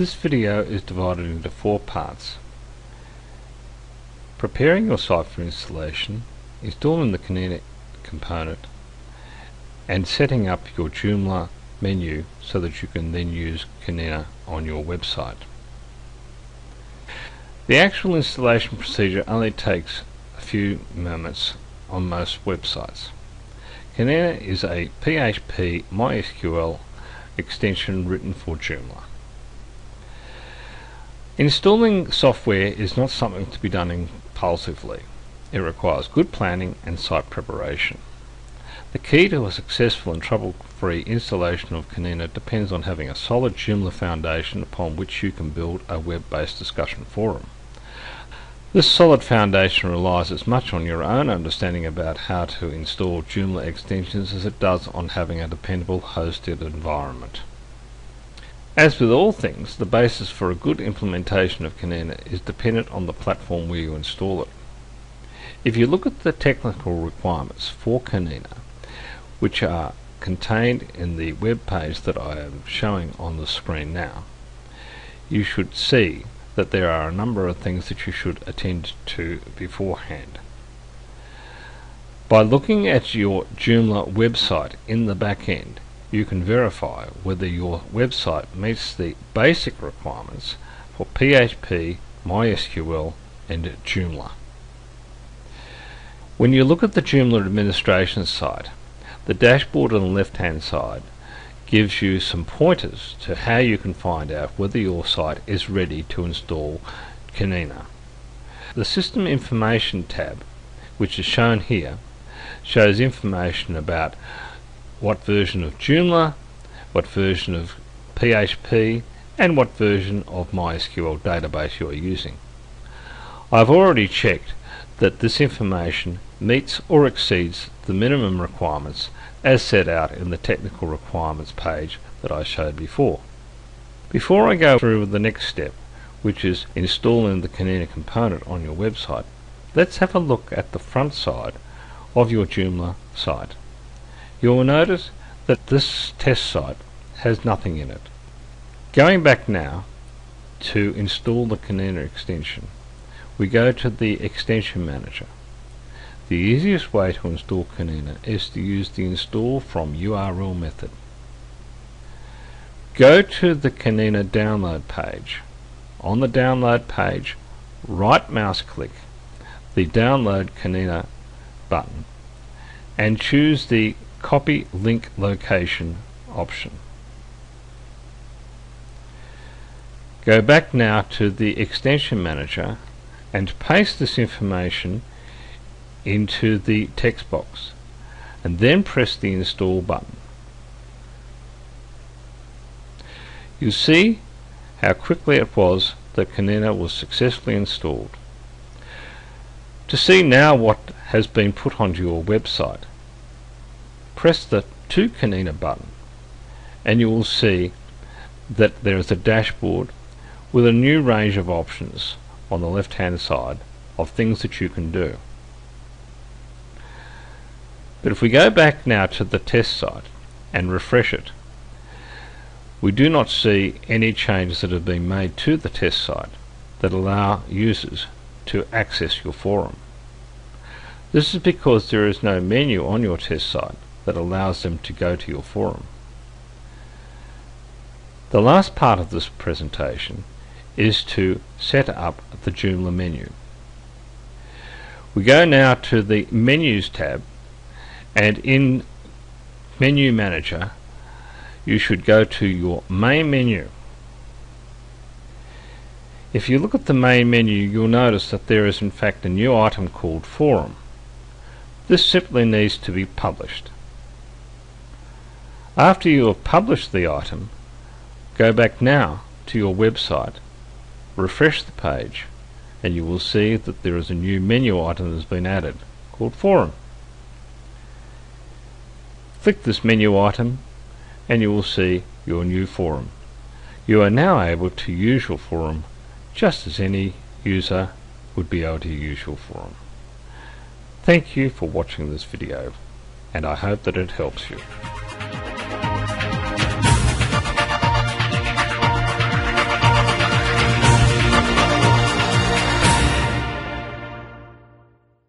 This video is divided into four parts. Preparing your site for installation, installing the Kunena component, and setting up your Joomla menu so that you can then use Kunena on your website. The actual installation procedure only takes few moments on most websites. Kunena is a PHP MySQL extension written for Joomla. Installing software is not something to be done impulsively. It requires good planning and site preparation. The key to a successful and trouble-free installation of Kunena depends on having a solid Joomla foundation upon which you can build a web-based discussion forum. This solid foundation relies as much on your own understanding about how to install Joomla extensions as it does on having a dependable hosted environment. As with all things, the basis for a good implementation of Kunena is dependent on the platform where you install it. If you look at the technical requirements for Kunena, which are contained in the web page that I am showing on the screen now, you should see that there are a number of things that you should attend to beforehand. By looking at your Joomla website in the back end, you can verify whether your website meets the basic requirements for PHP, MySQL and Joomla. When you look at the Joomla administration site, the dashboard on the left hand side gives you some pointers to how you can find out whether your site is ready to install Kunena. The System Information tab, which is shown here, shows information about what version of Joomla, what version of PHP, and what version of MySQL database you are using. I've already checked that this information meets or exceeds the minimum requirements as set out in the technical requirements page that I showed before. Before I go through the next step, which is installing the Kunena component on your website, let's have a look at the front side of your Joomla site. You will notice that this test site has nothing in it. Going back now to install the Kunena extension, we go to the extension manager. The easiest way to install Kunena is to use the install from URL method. Go to the Kunena download page. On the download page, right mouse click the download Kunena button and choose the copy link location option. Go back now to the extension manager and paste this information into the text box and then press the install button. You see how quickly it was that Kunena was successfully installed. To see now what has been put onto your website, press the To Kunena button and you will see that there is a dashboard with a new range of options on the left hand side of things that you can do. But if we go back now to the test site and refresh it, we do not see any changes that have been made to the test site that allow users to access your forum. This is because there is no menu on your test site that allows them to go to your forum. The last part of this presentation is to set up the Joomla menu. We go now to the Menus tab and in Menu Manager you should go to your main menu. If you look at the main menu you'll notice that there is in fact a new item called Forum. This simply needs to be published. After you have published the item, go back now to your website, refresh the page, and you will see that there is a new menu item that has been added called Forum. Click this menu item and you will see your new forum. You are now able to use your forum just as any user would be able to use your forum. Thank you for watching this video and I hope that it helps you.